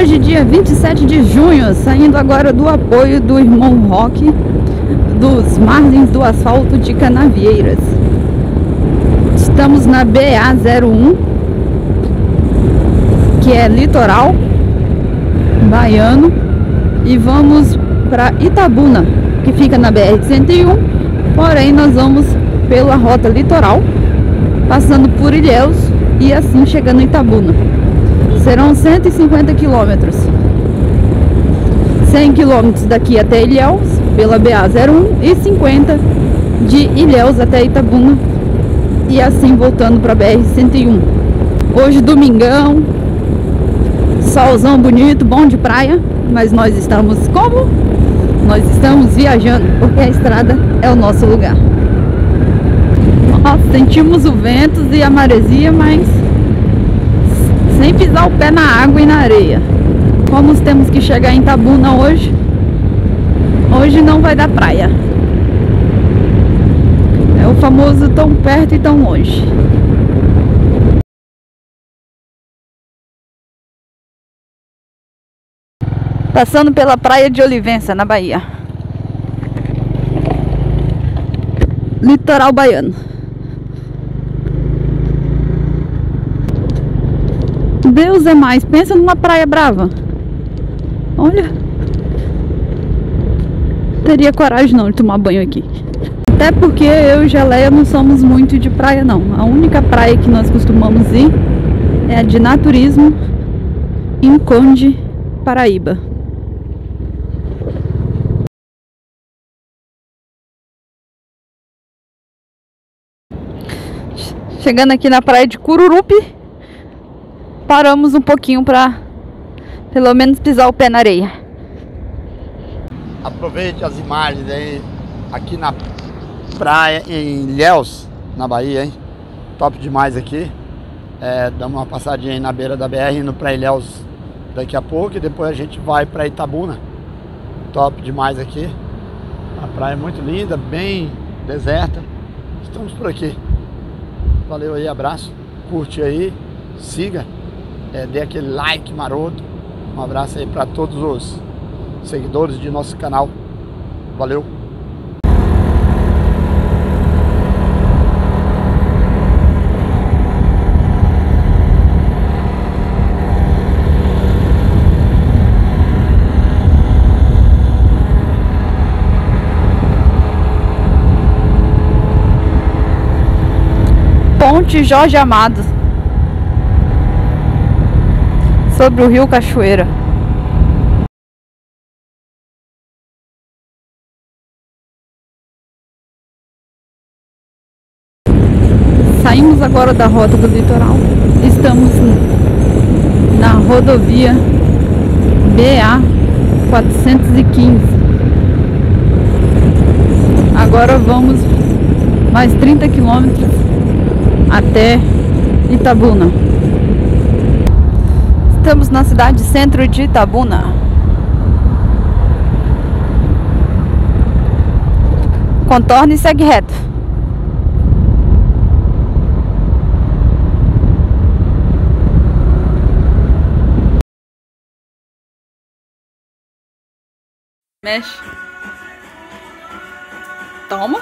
Hoje, dia 27 de junho, saindo agora do apoio do irmão Rock dos Marlins do Asfalto de Canavieiras. Estamos na BA01, que é litoral baiano, e vamos para Itabuna, que fica na BR-101, porém nós vamos pela rota litoral, passando por Ilhéus e assim chegando em Itabuna. Serão 150 quilômetros. 100 quilômetros daqui até Ilhéus, pela BA-01, e 50 de Ilhéus até Itabuna, e assim voltando para a BR-101. Hoje, domingão, solzão bonito, bom de praia, mas nós estamos como? Nós estamos viajando, porque a estrada é o nosso lugar. Sentimos o vento e a maresia, mas sem pisar o pé na água e na areia. Como temos que chegar em Tabuna hoje, hoje não vai dar praia. É o famoso tão perto e tão longe. Passando pela praia de Olivença, na Bahia. Litoral baiano. Deus é mais. Pensa numa praia brava. Olha. Teria coragem não de tomar banho aqui. Até porque eu e Geleia não somos muito de praia não. A única praia que nós costumamos ir é a de naturismo em Conde, Paraíba. Chegando aqui na praia de Cururupi, paramos um pouquinho para pelo menos pisar o pé na areia. Aproveite as imagens aí aqui na praia em Ilhéus, na Bahia, hein? Top demais aqui. É, damos uma passadinha aí na beira da BR indo para Ilhéus daqui a pouco e depois a gente vai para Itabuna. Top demais aqui. A praia é muito linda, bem deserta. Estamos por aqui. Valeu aí, abraço. Curte aí, siga, é, dê aquele like maroto. Um abraço aí para todos os seguidores de nosso canal. Valeu. Ponte Jorge Amado sobre o rio Cachoeira. Saímos agora da rota do litoral. Estamos na rodovia BA 415. Agora vamos mais 30 quilômetros até Itabuna. Estamos na cidade centro de Itabuna. Contorne e segue reto. Mexe. Toma.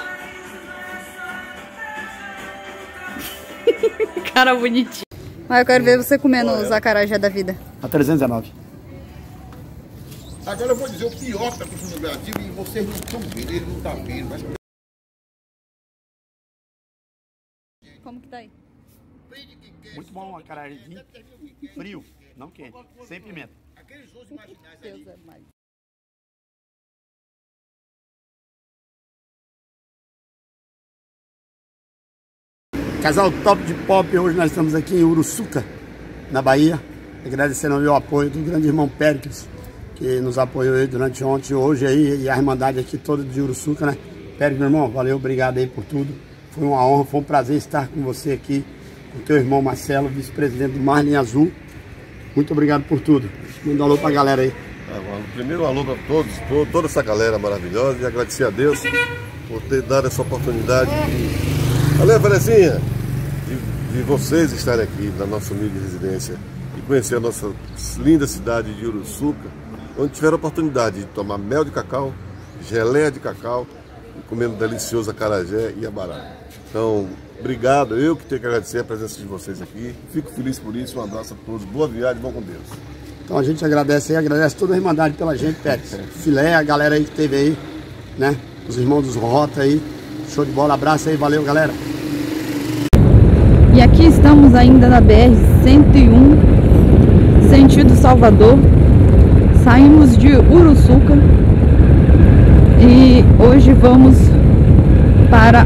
Cara bonitinho. Mas eu quero ver você comendo os acarajé da vida. A 319. Agora eu vou dizer o pior que está acontecendo no Brasil e vocês não estão vendo, ele não está vendo. Mas... Como que tá aí? Muito bom, caralhinha frio, não quente, sem pimenta. Aqueles outros marginais ali. Casal Top de Pop, hoje nós estamos aqui em Uruçuca, na Bahia. Agradecendo o apoio do grande irmão Péricles, que nos apoiou aí durante ontem e hoje aí, e a Irmandade aqui toda de Uruçuca, né? Péricles, meu irmão, valeu, obrigado aí por tudo. Foi uma honra, foi um prazer estar com você aqui, com teu irmão Marcelo, vice-presidente do Marlin Azul. Muito obrigado por tudo. Manda um alô pra galera aí. Mano, Primeiro, um alô para todos, to- toda essa galera maravilhosa e agradecer a Deus por ter dado essa oportunidade. De... Valeu, Vanessinha! De, de vocês estarem aqui na nossa humilde residência e conhecer a nossa linda cidade de Uruçuca, onde tiveram a oportunidade de tomar mel de cacau, geleia de cacau, e comendo delicioso acarajé e abará. Então, obrigado, eu que tenho que agradecer a presença de vocês aqui. Fico feliz por isso, um abraço a todos, boa viagem, vão com Deus. Então a gente agradece aí, agradece toda a Irmandade pela gente, Pérez. Filé, a galera aí que teve aí, né? Os irmãos dos Rota aí. Show de bola, abraço aí, valeu galera. E aqui estamos ainda na BR-101, sentido Salvador. Saímos de Uruçuca e hoje vamos para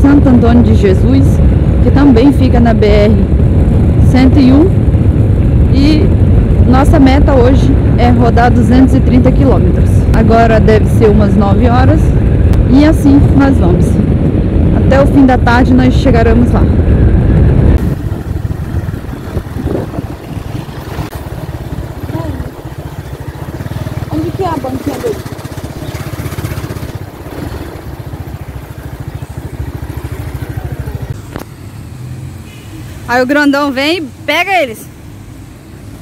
Santo Antônio de Jesus, que também fica na BR-101. E nossa meta hoje é rodar 230 quilômetros. Agora deve ser umas 9 horas e assim nós vamos. Até o fim da tarde nós chegaremos lá. Onde que é a banquinha dele? Aí o grandão vem e pega eles.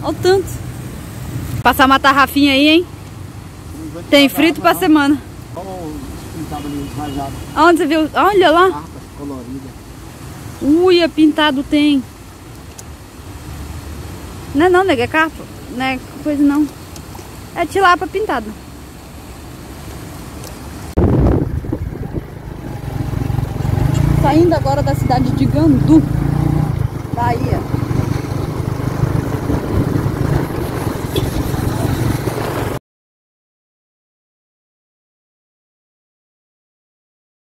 Olha o tanto. Passar uma tarrafinha aí, hein? Tem frito pra semana. Aonde você viu? Olha lá. Uia, pintado tem. Não é não, nega, é carpa. Não é coisa não. É tilápia pintado. Saindo agora da cidade de Gandu, Bahia.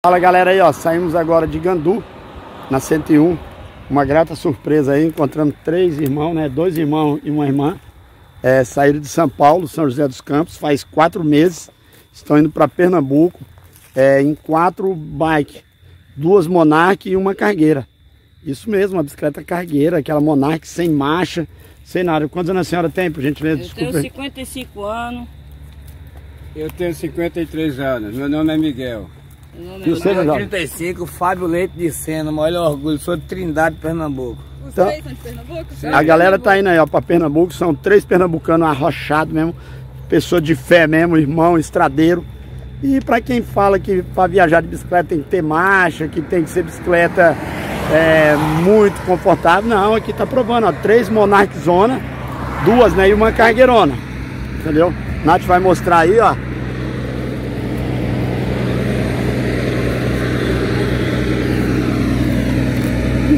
Fala galera aí, ó, saímos agora de Gandu, na 101. Uma grata surpresa aí, encontramos três irmãos, né? Dois irmãos e uma irmã. É, saíram de São Paulo, São José dos Campos, faz quatro meses. Estão indo para Pernambuco é, em quatro bikes. Duas Monarch e uma cargueira. Isso mesmo, uma bicicleta cargueira, aquela Monarch sem marcha, sem nada. Quantos anos a senhora tem, por gentileza? Eu Desculpa. tenho 55 anos. Eu tenho 53 anos, meu nome é Miguel. Meu nome E é o seu, Eu Miguel? tenho 35, Fábio Leite de Sena, maior orgulho, sou de Trindade, Pernambuco. Os Então- três são de Pernambuco? A galera tá indo aí, ó, pra Pernambuco. São três pernambucanos arrochados mesmo. Pessoa de fé mesmo, irmão, estradeiro. E pra quem fala que pra viajar de bicicleta tem que ter marcha, que tem que ser bicicleta é, muito confortável, não, aqui tá provando, ó. Três Monarch Zona, duas, né? E uma cargueirona. Entendeu? Nath vai mostrar aí, ó. E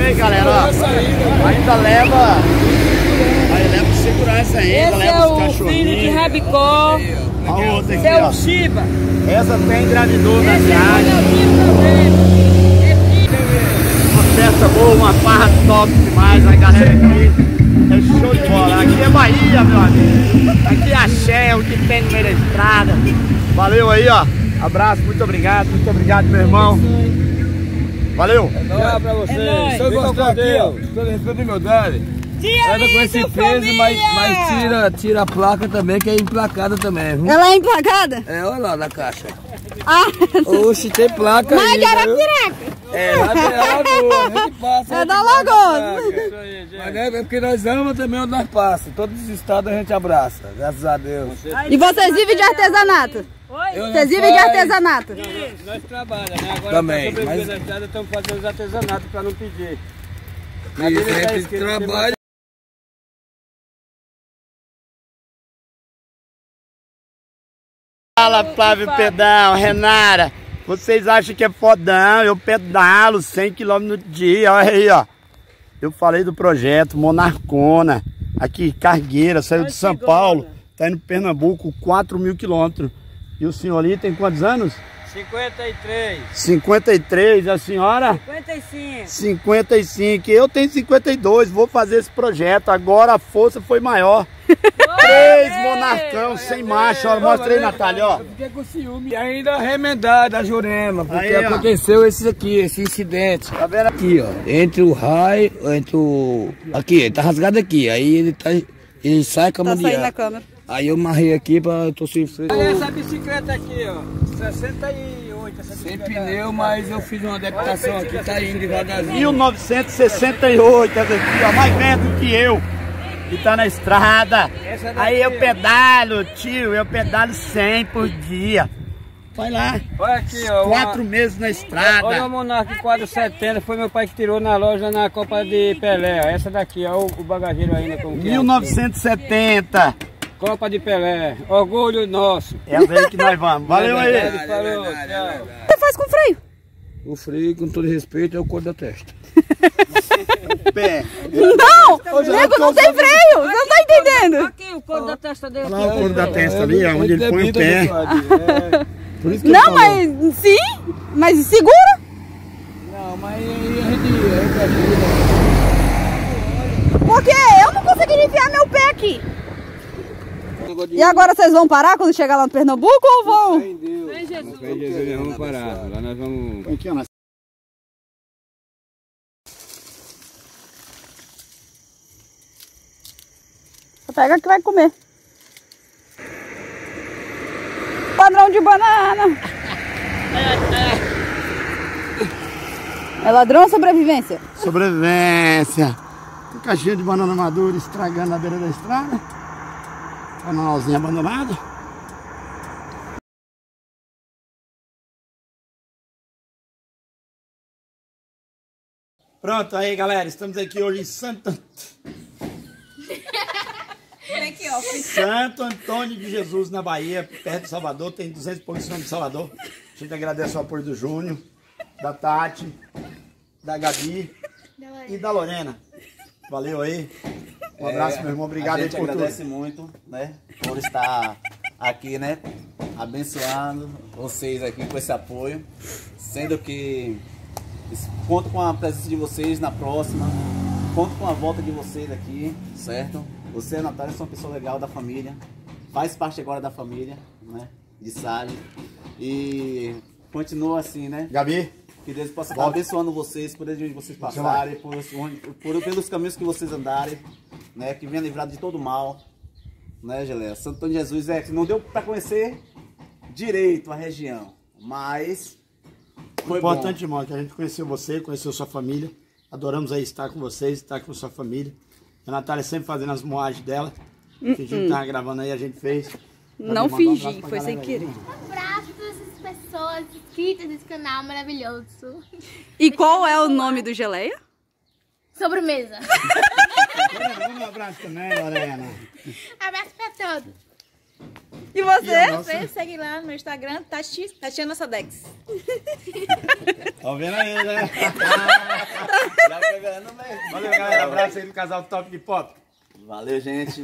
aí, galera, ó. Ainda leva. Aí leva segurança ainda, Esse leva é os o filho de cachorrinhos. Rabicó. A outra Esse aqui, é ó. o Shiba. Essa tem engravidou na é o viagem. Festa boa, uma farra top demais, a galera aqui. É show de bola. Aqui é Bahia, meu amigo. Aqui é axé, o que tem no meio da estrada. Valeu aí, ó. Abraço, muito obrigado, muito obrigado, meu irmão. Valeu. Tchau pra vocês. É nóis. Sou gostado Deus. Todo respeito e humildade. Dia Anda com esse peso, mas, família! mas tira, tira a placa também, que é emplacada também, viu? Ela é emplacada? É, olha lá na caixa. Ah, Oxe, tem placa mas aí. de viu? Arapiraca. É, lá de Alagoas, a gente passa. É gente da passa a Lagoa. placa. Mas é porque nós amamos também onde nós passamos. Todos os estados a gente abraça, graças a Deus. E vocês vivem de artesanato? Eu Vocês não vivem de artesanato? Nós trabalhamos, né? Agora Também, sobreviver mas- estrada estamos fazendo os artesanatos para não pedir. Isso, a gente trabalha. Fala, Flávio Pedal, Renara. Vocês acham que é fodão? Eu pedalo 100 km no dia. Olha aí, ó. Eu falei do projeto Monarcona. Aqui, Cargueira, saiu de São Paulo. Tá indo para Pernambuco, 4 mil quilômetros. E o senhor ali tem quantos anos? 53. 53. A senhora? 55. 55. Eu tenho 52. Vou fazer esse projeto. Agora a força foi maior. Três monarcão sem macho, ó. Mostra aí, Natália, ó. Eu fiquei com ciúme. E ainda remendado a Jurema, porque Aí, aconteceu esse aqui, esse incidente. Tá vendo? Aqui, ó. Entre o raio, entre o. Aqui, ele tá rasgado aqui. Aí ele tá. Ele sai com a Tá mão de saindo na câmera. Aí eu marrei aqui pra sem freio. Olha essa bicicleta aqui, ó. 68 essa Sem pneu, mas eu fiz uma adaptação aqui, tá indo devagarzinho. 1968, essa aqui, ó, mais velho que eu. E tá na estrada. Aí eu ó. pedalo, tio, eu pedalo 100 por dia. Vai lá. Olha aqui, ó. uma- Quatro meses na Olha o estrada. Monark 470, foi meu pai que tirou na loja na Copa de Pelé. ó. Essa daqui, ó, o, bagageiro ainda como que é. 1970. Copa de Pelé, orgulho nosso. É aí que nós vamos. Valeu aí. Ele falou, tchau. Você faz com freio? O freio, com todo respeito, é o cor da testa. Pé. Não! Nego não tem freio! Você não tá entendendo? Aqui o couro da testa dele. Olha lá o couro da testa ali, ó, onde ele põe o pé. Por isso que Não, mas sim, mas segura. Não, mas aí a gente, a gente ajuda. Porque eu não consegui enfiar meu pé aqui. E agora vocês vão parar quando chegar lá no Pernambuco ou vão? Vem Jesus, nós vamos parar. Lá nós vamos. Aqui, ó, Pega que vai comer. Padrão de banana. É ladrão ou sobrevivência? Sobrevivência. Tem caixinha de banana madura estragando na beira da estrada. Canalzinho abandonado. Pronto, aí galera, estamos aqui hoje em Santo Santo Antônio de Jesus, na Bahia, perto de Salvador, tem 200 e poucos quilômetros de Salvador. A gente agradece o apoio do Júnior, da Tati, da Gabi e da Lorena. Valeu aí. Um abraço, meu irmão. Obrigado É, a aí gente por agradece tudo. muito, né, por estar aqui, né, abençoando vocês aqui com esse apoio, sendo que conto com a presença de vocês na próxima, conto com a volta de vocês aqui, certo? Você, a Natália, são uma pessoa legal da família, faz parte agora da família, né, de Sade, e continua assim, né? Gabi, Que Deus possa estar abençoando vocês por onde vocês passarem, por, por- pelos caminhos que vocês andarem, né? Que venha livrado de todo mal, né, Geleia? Santo Antônio Jesus é que não deu para conhecer direito a região, mas foi importante, irmão, que a gente conheceu você, conheceu sua família. Adoramos aí estar com vocês, estar com sua família. A Natália sempre fazendo as moagens dela. Que a gente tava gravando aí, a gente fez. Não um fingi, pra foi sem querer. Um abraço para essas pessoas inscritas nesse canal maravilhoso. E qual é o nome do geleia? Sobremesa. Um abraço também, Lorena. abraço para todos. E você? Você segue lá no meu Instagram, Tati, Tatiana Sadex. Tá vendo aí, né? Já pegando mesmo. Valeu, galera. Abraço aí do casal Top de Pop. Valeu, gente.